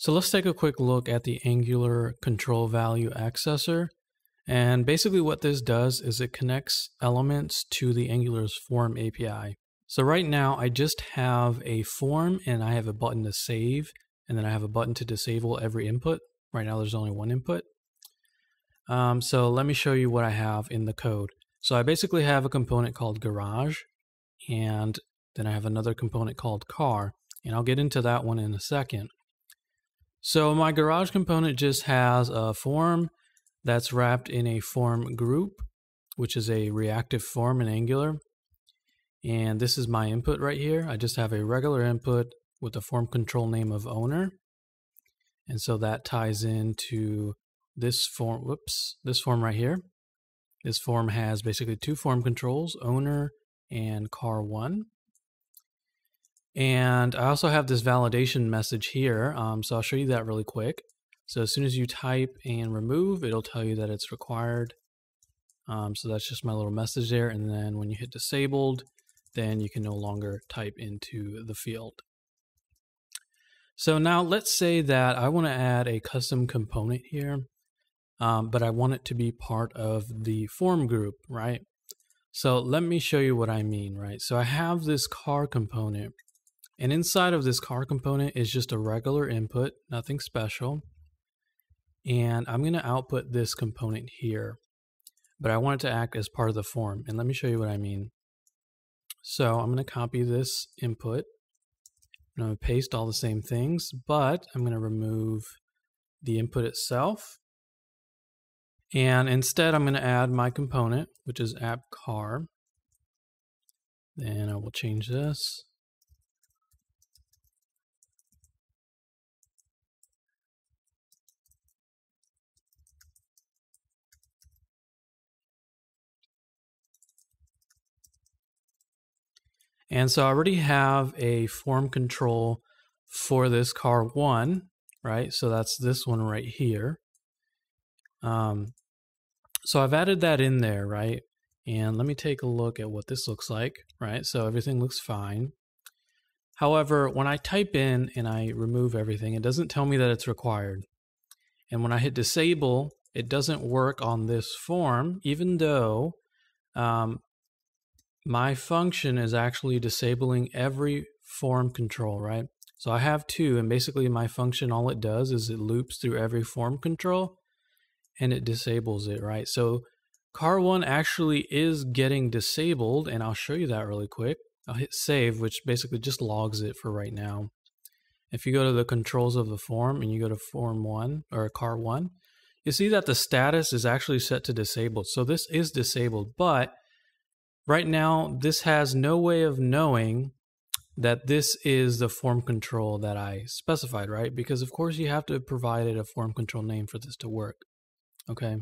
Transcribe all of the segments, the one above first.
So let's take a quick look at the Angular control value accessor. And basically what this does is it connects elements to the Angular's form API. So right now I just have a form and I have a button to save and then I have a button to disable every input. Right now there's only one input. Um, so let me show you what I have in the code. So I basically have a component called garage and then I have another component called car and I'll get into that one in a second. So my garage component just has a form that's wrapped in a form group, which is a reactive form in Angular. And this is my input right here. I just have a regular input with the form control name of owner. And so that ties into this form, whoops, this form right here. This form has basically two form controls, owner and car1. And I also have this validation message here. Um, so I'll show you that really quick. So as soon as you type and remove, it'll tell you that it's required. Um, so that's just my little message there. And then when you hit disabled, then you can no longer type into the field. So now let's say that I want to add a custom component here, um, but I want it to be part of the form group, right? So let me show you what I mean, right? So I have this car component and inside of this car component is just a regular input, nothing special. And I'm going to output this component here, but I want it to act as part of the form. And let me show you what I mean. So I'm going to copy this input. I'm going to paste all the same things, but I'm going to remove the input itself. And instead, I'm going to add my component, which is app car. Then I will change this. And so I already have a form control for this car one, right? So that's this one right here. Um, so I've added that in there, right? And let me take a look at what this looks like, right? So everything looks fine. However, when I type in and I remove everything, it doesn't tell me that it's required. And when I hit disable, it doesn't work on this form, even though um, my function is actually disabling every form control, right? So I have two, and basically my function, all it does is it loops through every form control and it disables it, right? So car1 actually is getting disabled, and I'll show you that really quick. I'll hit save, which basically just logs it for right now. If you go to the controls of the form and you go to form 1 or car 1, you see that the status is actually set to disabled. So this is disabled, but Right now, this has no way of knowing that this is the form control that I specified, right? Because of course you have to provide it a form control name for this to work. Okay.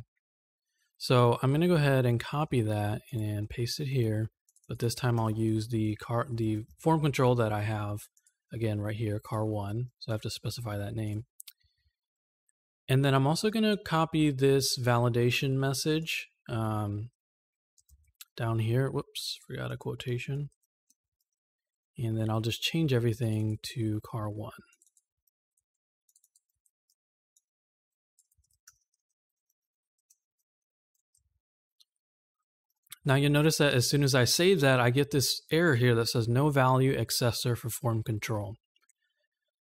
So I'm going to go ahead and copy that and paste it here. But this time I'll use the car the form control that I have again right here, car1. So I have to specify that name. And then I'm also going to copy this validation message um, down here. Whoops, forgot a quotation. And then I'll just change everything to car one. Now you'll notice that as soon as I save that, I get this error here that says no value accessor for form control.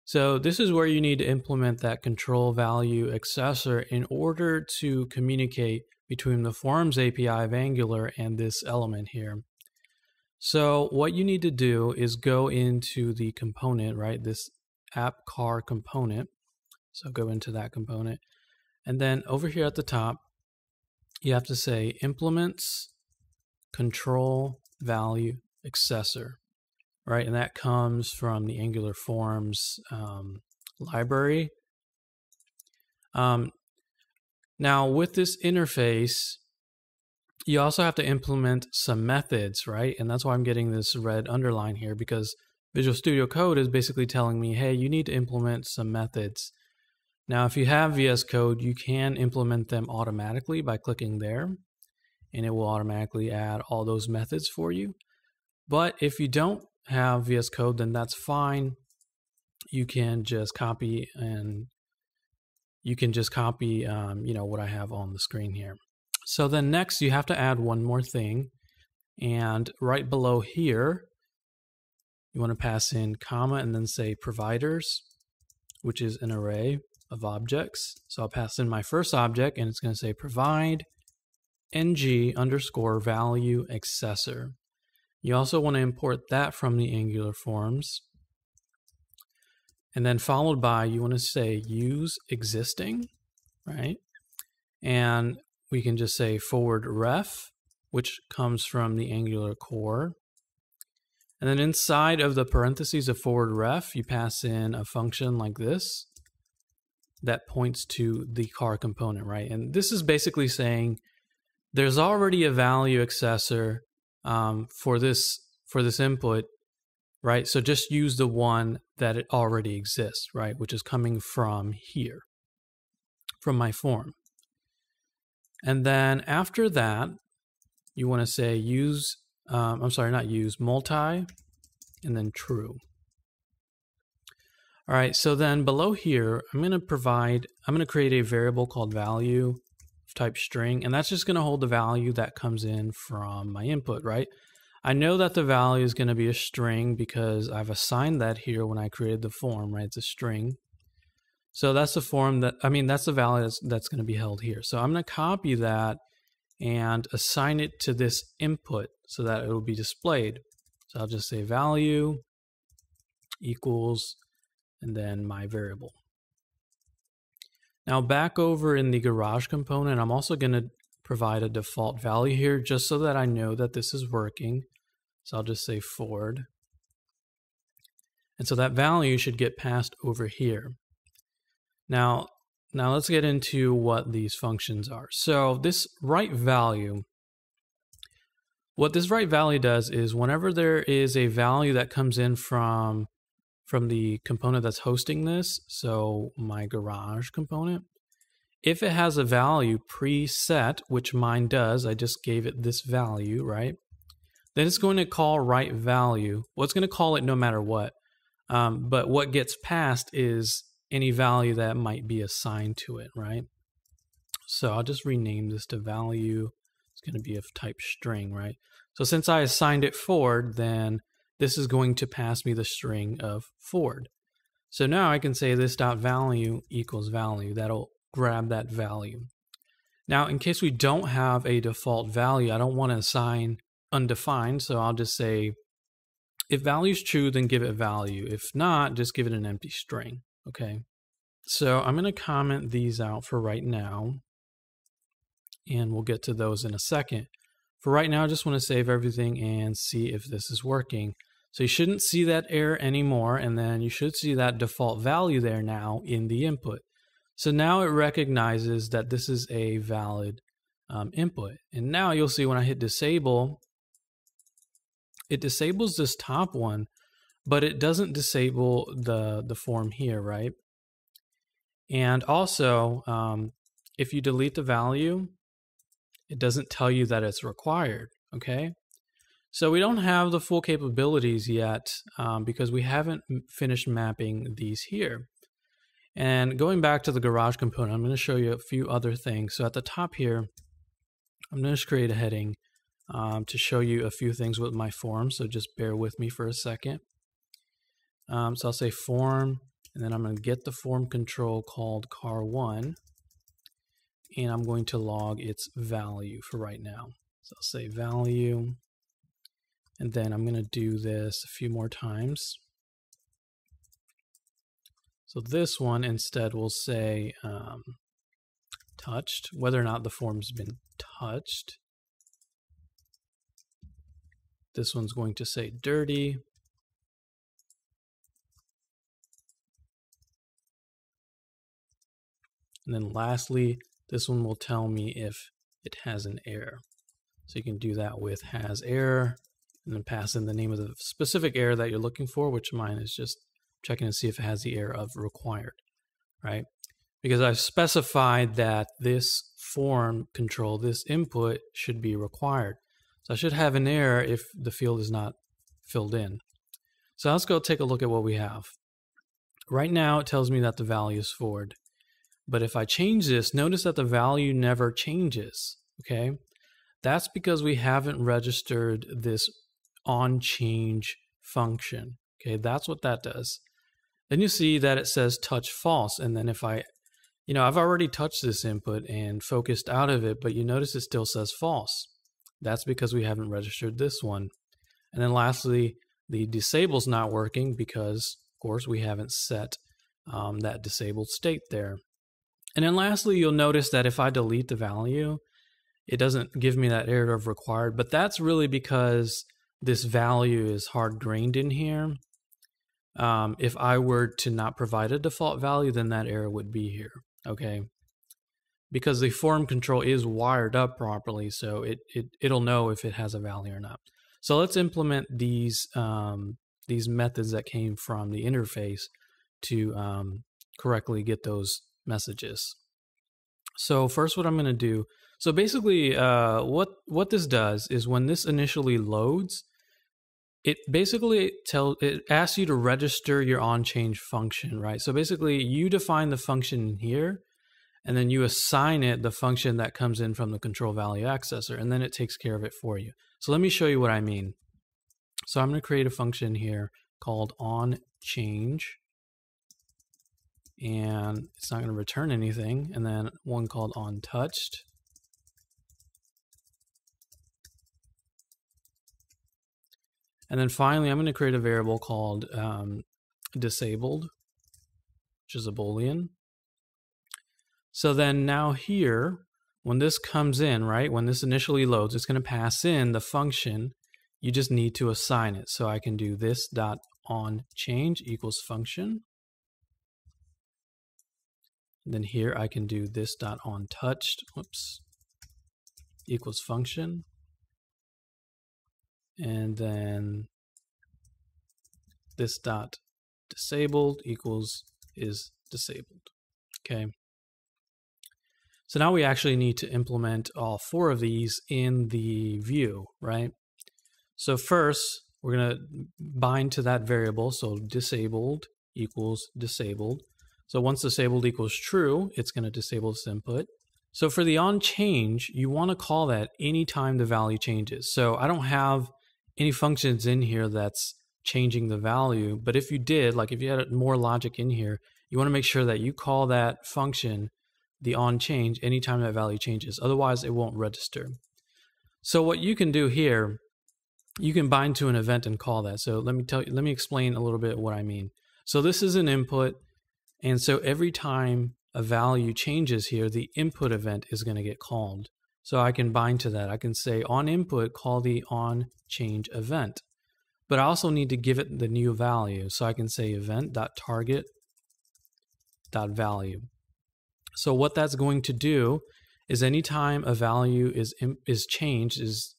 So this is where you need to implement that control value accessor in order to communicate between the Forms API of Angular and this element here. So what you need to do is go into the component, right? This app car component. So go into that component. And then over here at the top, you have to say implements control value accessor, right? And that comes from the Angular Forms um, library. Um, now, with this interface, you also have to implement some methods, right? And that's why I'm getting this red underline here because Visual Studio Code is basically telling me, hey, you need to implement some methods. Now, if you have VS Code, you can implement them automatically by clicking there, and it will automatically add all those methods for you. But if you don't have VS Code, then that's fine. you can just copy and you can just copy, um, you know, what I have on the screen here. So then next you have to add one more thing. And right below here, you want to pass in comma and then say providers, which is an array of objects. So I'll pass in my first object and it's going to say provide ng underscore value accessor. You also want to import that from the Angular forms. And then followed by, you want to say use existing, right? And we can just say forward ref, which comes from the Angular core. And then inside of the parentheses of forward ref, you pass in a function like this that points to the car component, right? And this is basically saying there's already a value accessor um, for this for this input, right? So just use the one that it already exists, right? Which is coming from here, from my form. And then after that, you want to say use, um, I'm sorry, not use, multi, and then true. All right, so then below here, I'm going to provide, I'm going to create a variable called value type string, and that's just going to hold the value that comes in from my input, right? I know that the value is going to be a string because I've assigned that here when I created the form, right? It's a string. So that's the form that, I mean, that's the value that's, that's going to be held here. So I'm going to copy that and assign it to this input so that it will be displayed. So I'll just say value equals and then my variable. Now back over in the garage component, I'm also going to provide a default value here just so that I know that this is working. So I'll just say Ford. And so that value should get passed over here. Now, now let's get into what these functions are. So this write value, what this write value does is whenever there is a value that comes in from from the component that's hosting this, so my garage component, if it has a value preset, which mine does, I just gave it this value, right? Then it's going to call write value. Well, it's going to call it no matter what. Um, but what gets passed is any value that might be assigned to it, right? So I'll just rename this to value. It's going to be of type string, right? So since I assigned it Ford, then this is going to pass me the string of Ford. So now I can say this dot value equals value. That'll grab that value. Now, in case we don't have a default value, I don't want to assign undefined, so I'll just say if value is true, then give it value. If not, just give it an empty string. Okay. So I'm going to comment these out for right now, and we'll get to those in a second. For right now, I just want to save everything and see if this is working. So you shouldn't see that error anymore, and then you should see that default value there now in the input. So now it recognizes that this is a valid um, input. And now you'll see when I hit disable, it disables this top one, but it doesn't disable the, the form here, right? And also, um, if you delete the value, it doesn't tell you that it's required, okay? So we don't have the full capabilities yet um, because we haven't finished mapping these here. And going back to the garage component, I'm going to show you a few other things. So at the top here, I'm going to just create a heading um, to show you a few things with my form. So just bear with me for a second. Um, so I'll say form, and then I'm going to get the form control called car1, and I'm going to log its value for right now. So I'll say value, and then I'm going to do this a few more times. So this one instead will say um, touched, whether or not the form's been touched. This one's going to say dirty. And then lastly, this one will tell me if it has an error. So you can do that with has error and then pass in the name of the specific error that you're looking for, which mine is just checking to see if it has the error of required, right? Because I've specified that this form control, this input should be required. So I should have an error if the field is not filled in. So let's go take a look at what we have. Right now it tells me that the value is Ford. But if I change this, notice that the value never changes, okay? That's because we haven't registered this on change function, okay? That's what that does. Then you see that it says touch false. And then if I, you know, I've already touched this input and focused out of it, but you notice it still says false. That's because we haven't registered this one. And then lastly, the disable's not working because, of course, we haven't set um, that disabled state there. And then lastly, you'll notice that if I delete the value, it doesn't give me that error of required, but that's really because this value is hard grained in here. Um, if I were to not provide a default value, then that error would be here, okay? Because the form control is wired up properly, so it, it, it'll know if it has a value or not. So let's implement these, um, these methods that came from the interface to um, correctly get those messages. So first what I'm going to do, so basically uh, what, what this does is when this initially loads, it basically tell it asks you to register your on change function, right? So basically you define the function here and then you assign it the function that comes in from the control value accessor and then it takes care of it for you. So let me show you what I mean. So I'm going to create a function here called on change and it's not going to return anything. And then one called onTouched. And then finally, I'm going to create a variable called um, disabled, which is a Boolean. So then now here, when this comes in, right, when this initially loads, it's going to pass in the function. You just need to assign it. So I can do this dot on change equals function. And then here I can do this dot on touched, whoops, equals function. And then this dot disabled equals is disabled. Okay. So now we actually need to implement all four of these in the view, right? So first, we're going to bind to that variable. So disabled equals disabled. So once disabled equals true, it's going to disable this input. So for the on change, you want to call that anytime the value changes. So I don't have any functions in here that's changing the value, but if you did, like if you had more logic in here, you want to make sure that you call that function the on change anytime that value changes. Otherwise, it won't register. So what you can do here, you can bind to an event and call that. So let me tell you, let me explain a little bit what I mean. So this is an input and so every time a value changes here, the input event is going to get called. So I can bind to that. I can say on input, call the on change event. But I also need to give it the new value. So I can say event.target.value. So what that's going to do is anytime a value is is changed, is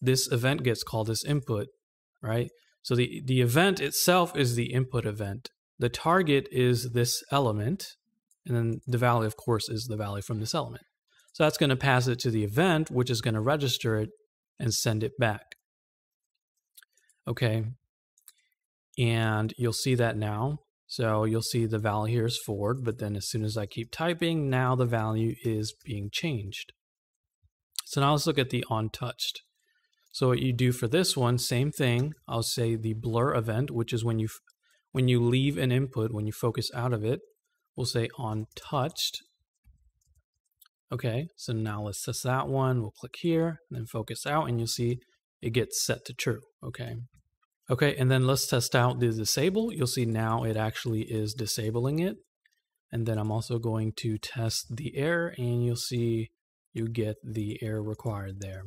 this event gets called as input, right? So the, the event itself is the input event. The target is this element, and then the value, of course, is the value from this element. So that's going to pass it to the event, which is going to register it and send it back. Okay. And you'll see that now. So you'll see the value here is Ford, but then as soon as I keep typing, now the value is being changed. So now let's look at the ontouched. So what you do for this one, same thing. I'll say the blur event, which is when you when you leave an input, when you focus out of it, we'll say on touched. Okay, so now let's test that one. We'll click here, and then focus out, and you'll see it gets set to true. Okay. Okay, and then let's test out the disable. You'll see now it actually is disabling it. And then I'm also going to test the error, and you'll see you get the error required there.